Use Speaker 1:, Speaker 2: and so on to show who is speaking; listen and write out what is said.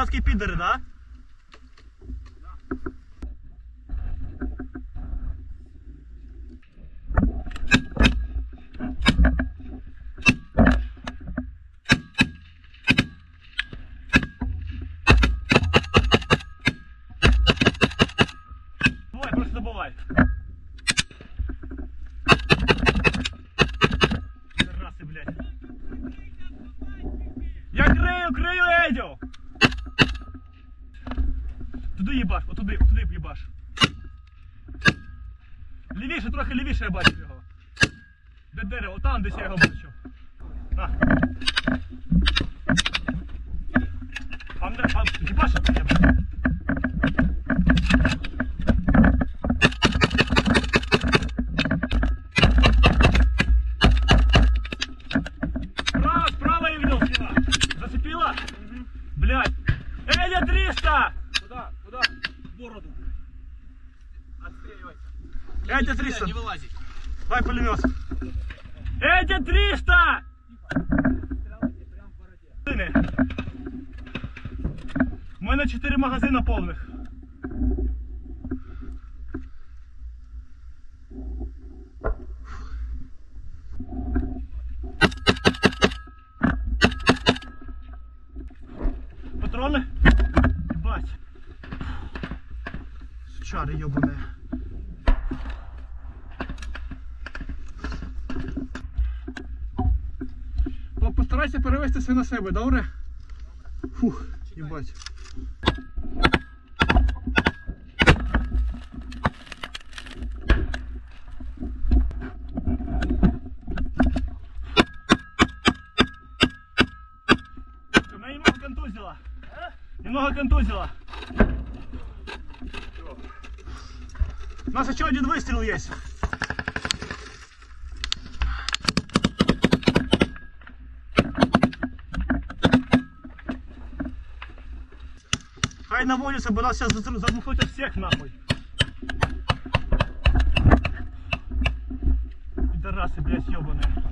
Speaker 1: посадки підери, да? Забувай, просто забувай. Раси, блядь. Я крию, крию, Едю! Туди їбаш, отуди, отуди їбаш. Лівіше, трохи лівіше я бачив його. Де дерево, там десь я його бачив. На. Там де, там, їбаш, я бачу. Справа, справа я видел слева. Зацепила? Блядь. Эдя 300!
Speaker 2: Бороду. Отстреливайся. Не
Speaker 1: 300.
Speaker 2: Не вылазить.
Speaker 1: Давай пулемет. Эдя 300!
Speaker 2: Стреляйте прям в бороде.
Speaker 1: Магазини. У мене 4 магазини повних. Сучари йобані. По- Постарайся перевести все на себе, добре? Фух, їбать. Немного контузило. Немного контузило. У нас еще один выстрел есть. Хай на наводится, бы нас сейчас задмухнуть от всех нахуй. Пидорасы, блядь, ебаные.